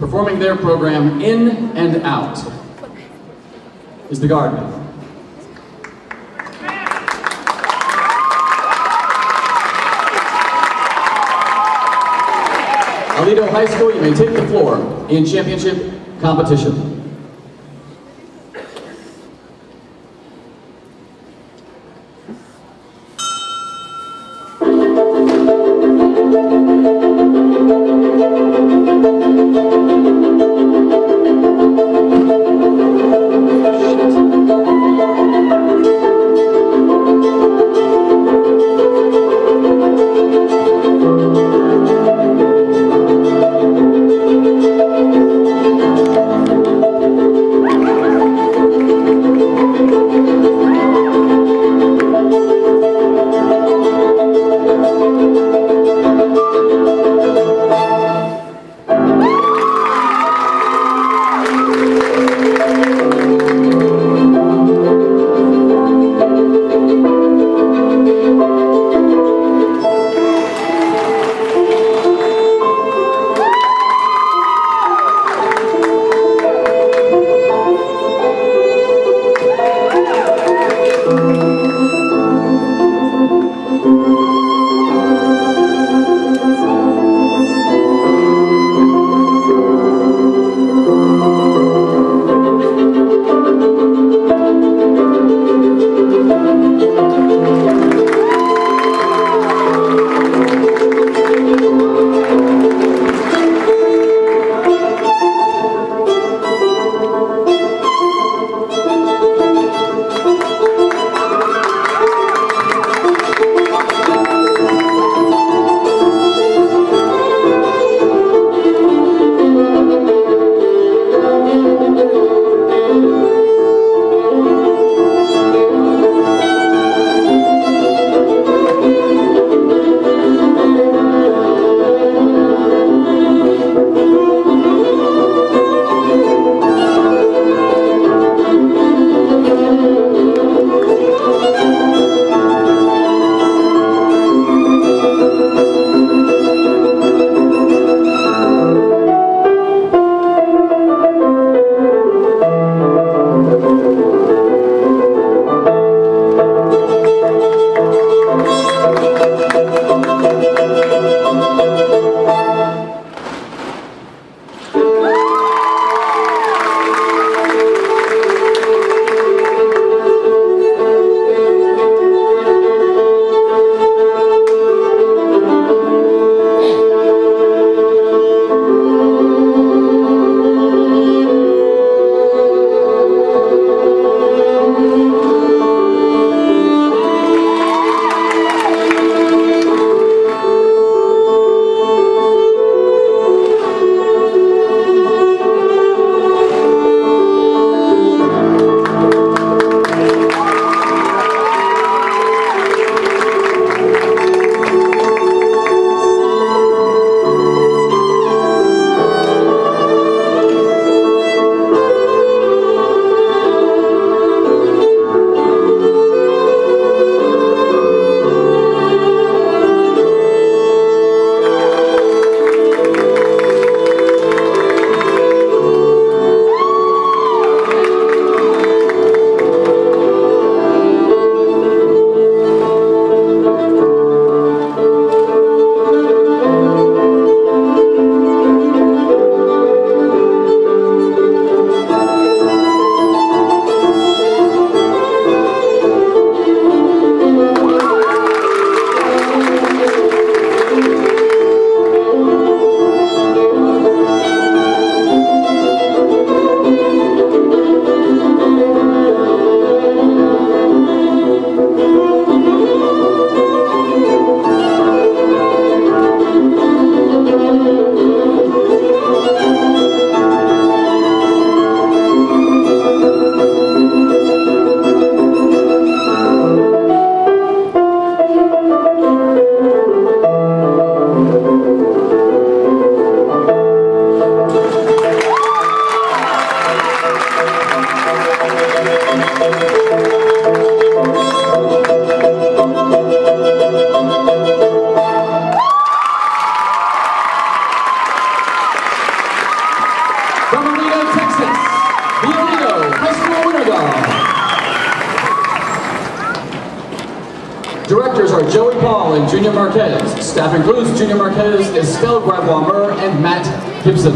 performing their program In and Out is the Garden. Aledo High School, you may take the floor in championship competition. Música Texas. Directors are Joey Paul and Junior Marquez. Staff includes Junior Marquez, Estelle Gravois-Murr, and Matt Gibson.